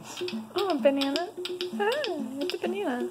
bananas. Oh, a banana. Ah, it's a banana.